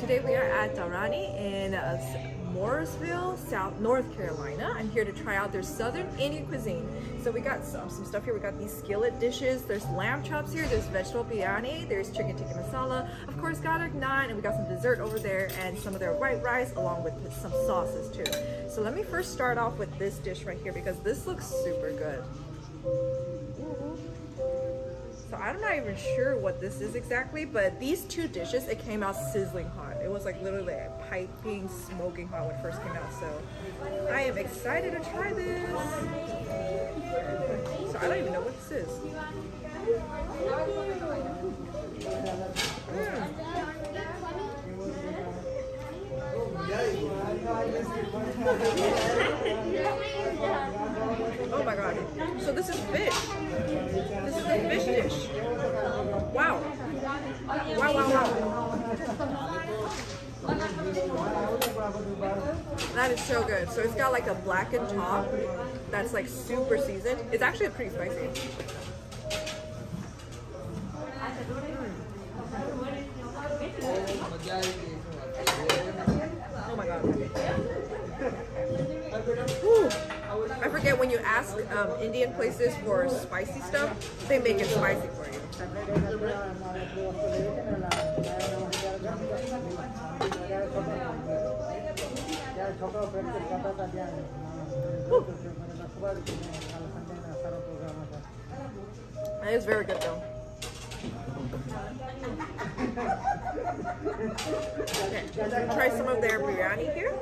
Today we are at Dharani in uh, Morrisville, South North Carolina. I'm here to try out their Southern Indian cuisine. So we got some, some stuff here. We got these skillet dishes. There's lamb chops here. There's vegetable biryani. There's chicken tikka masala. Of course, garlic naan. And we got some dessert over there and some of their white rice along with some sauces too. So let me first start off with this dish right here because this looks super good. So I'm not even sure what this is exactly, but these two dishes, it came out sizzling hot. It was like literally like piping, smoking hot when it first came out. So I am excited to try this. So I don't even know what this is. Mm. Oh my god. So this is fish. This is a fish dish. Wow. Wow, wow, wow. That is so good. So it's got like a blackened top that's like super seasoned. It's actually pretty spicy. Oh my god. Whew. I forget when you ask um, Indian places for spicy stuff, they make it spicy for you. That is very good though. Okay, try some of their biryani here.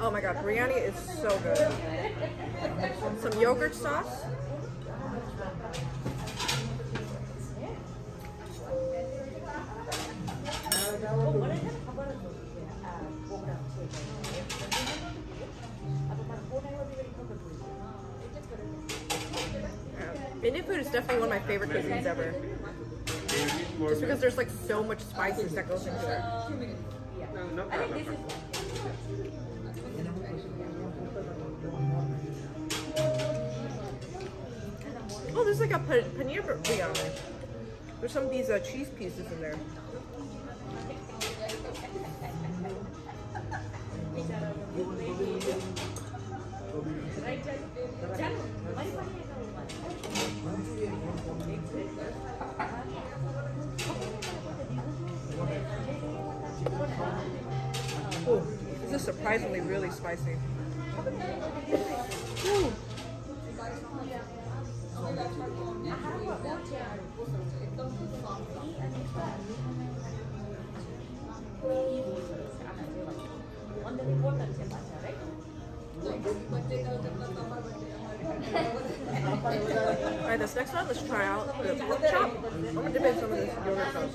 Oh my god, biryani is so good. Some yogurt sauce. Indian food is definitely one of my favorite cuisines ever. Just because there's like so much spices that goes into it. Oh, there's like a pa- paneer biryani. There's some of these uh, cheese pieces in there. Is surprisingly really spicy. Ooh. Alright, this next one, let's try out the pork chop. I'm gonna dip in some of this yogurt sauce.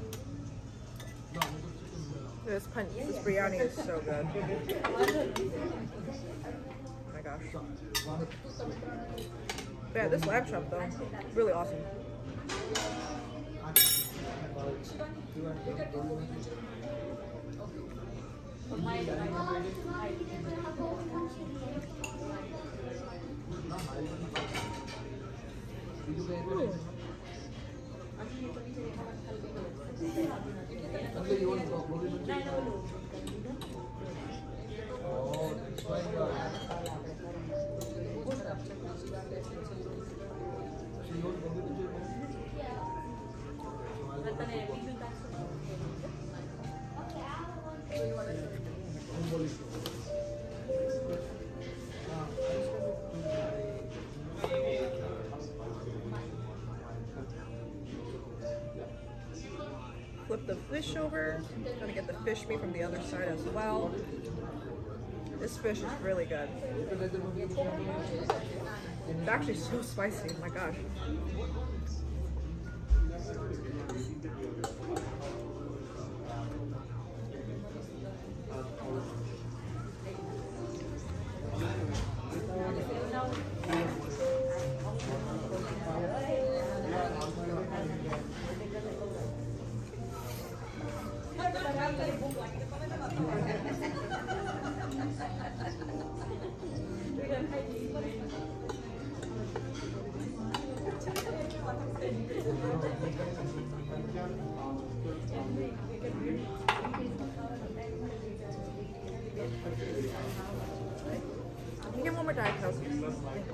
This pan this biryani is so good. Oh my gosh. Yeah, this lamb chop though, really awesome. Ooh. The fish over. I'm Gonna get the fish meat from the other side as well. This fish is really good. It's actually so spicy, oh my gosh.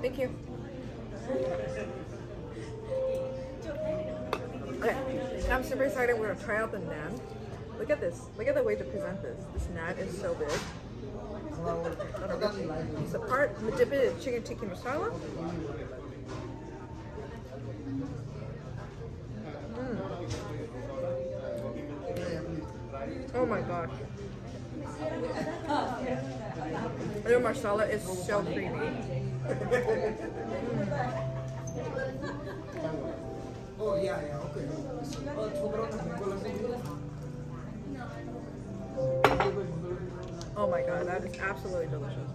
Thank you. Okay, I'm super excited. We're gonna try out the naan. Look at this. Look at the way to present this. This naan is so big. Apart. I'm gonna dip it in chicken tikka masala. Mm. Oh my gosh. The masala is so creamy. Oh, yeah, yeah, okay. Oh my god, that is absolutely delicious.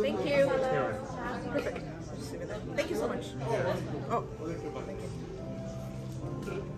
Thank you. Perfect. Thank you so much. Oh, thank you.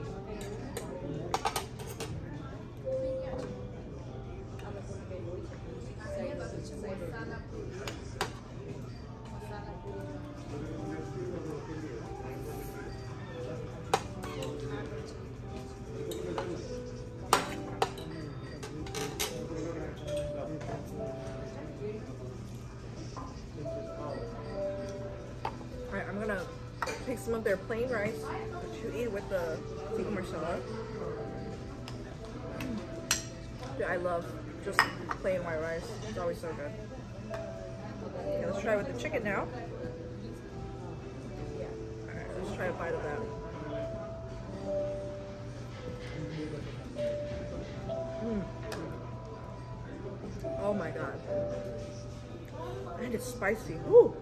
some of their plain rice to eat with the tikka masala. I love just plain white rice. It's always so good. Okay, let's try with the chicken now. Alright, let's try a bite of that. Mm. Oh my god. And it's spicy. Ooh.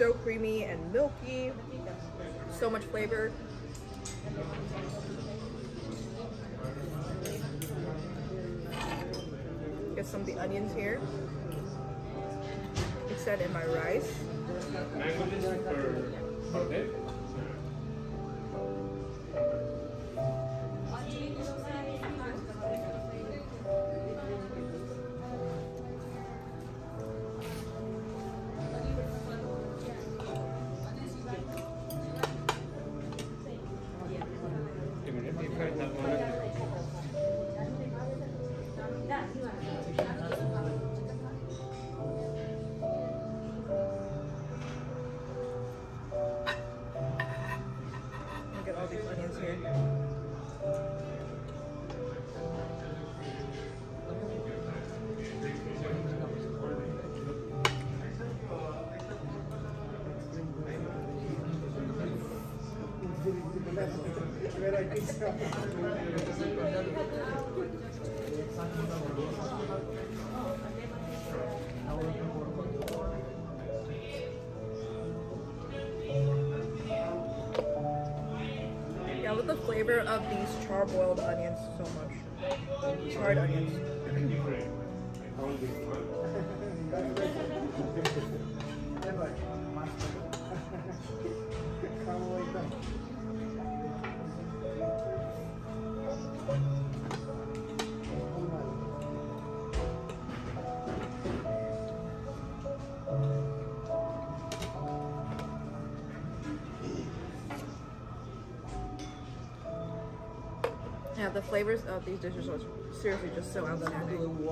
So creamy and milky. So much flavor. Get some of the onions here. Mix that in my rice. Yeah, I love the flavor of these charbroiled onions so much. Charred onions. Yeah, the flavors of these dishes are seriously just so outstanding.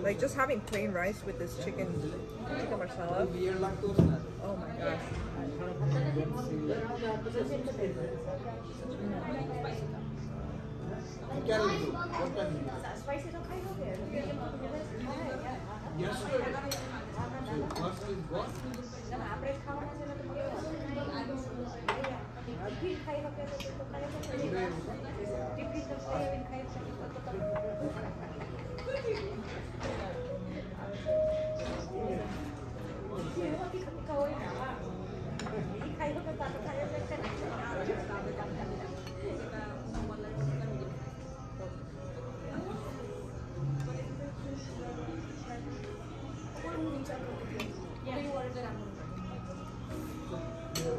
Like just having plain rice with this chicken, chicken marsala. Oh my gosh.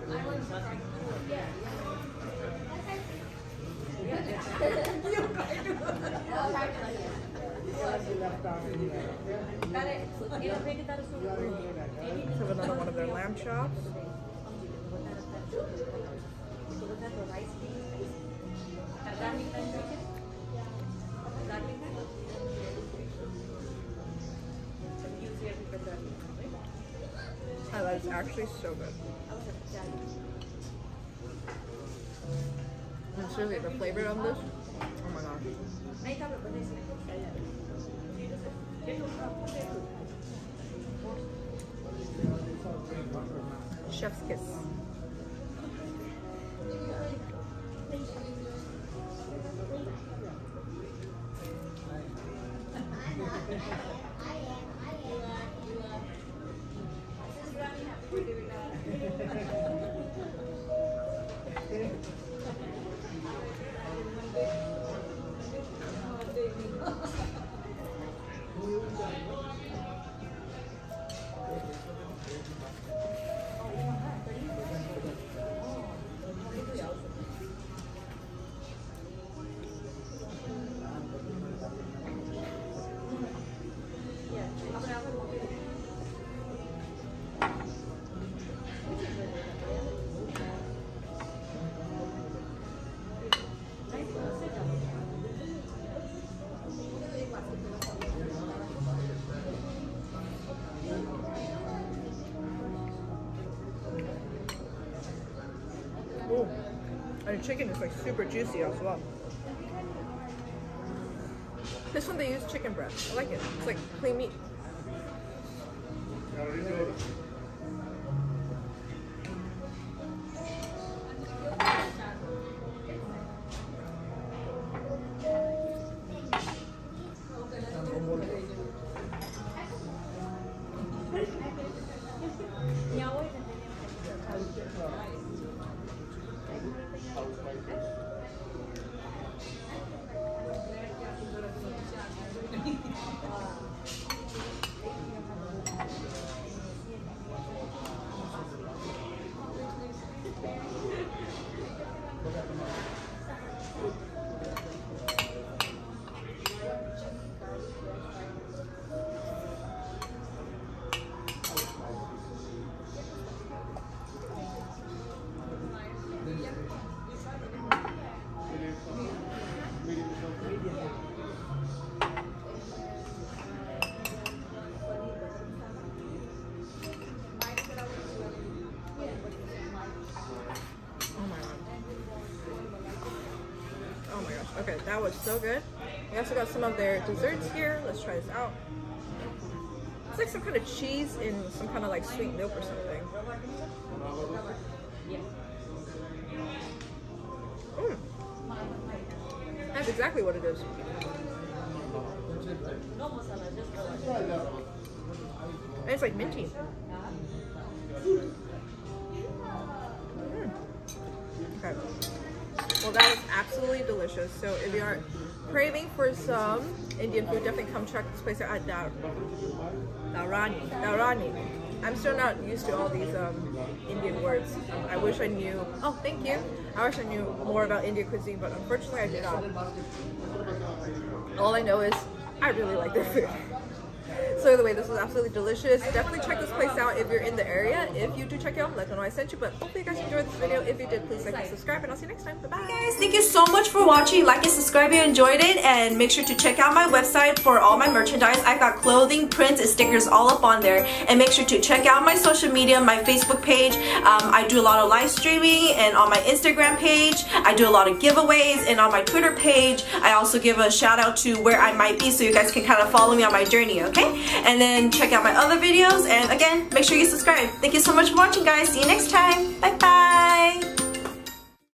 I want to Have another one of their lamb chops. Oh, that is actually so good. And seriously, the flavor of this, oh my gosh. Chef's kiss. chicken is like super juicy as well. This one they use chicken breast. I like it. It's like clean meat. Okay, that was so good. We also got some of their desserts here. Let's try this out. It's like some kind of cheese in some kind of like sweet milk or something. Mm. That's exactly what it is. And it's like minty. Well, that was absolutely delicious. So if you are craving for some Indian food, definitely come check this place out at Dar Dharani. Dharani. I'm still not used to all these um, Indian words. Um, I wish I knew. Oh, thank you. I wish I knew more about Indian cuisine, but unfortunately I do not. All I know is I really like their food. So either way, this was absolutely delicious. Definitely check this place out if you're in the area. If you do check it out, let me know I sent you. But hopefully you guys enjoyed this video. If you did, please like and subscribe. And I'll see you next time. Bye-bye. guys thank you so much for watching like and subscribe if you enjoyed it and make sure to check out my website for all my merchandise i've got clothing prints and stickers all up on there and make sure to check out my social media my facebook page um, i do a lot of live streaming and on my instagram page i do a lot of giveaways and on my twitter page i also give a shout out to where i might be so you guys can kind of follow me on my journey okay and then check out my other videos. And again, make sure you subscribe. Thank you so much for watching, guys. See you next time. Bye-bye.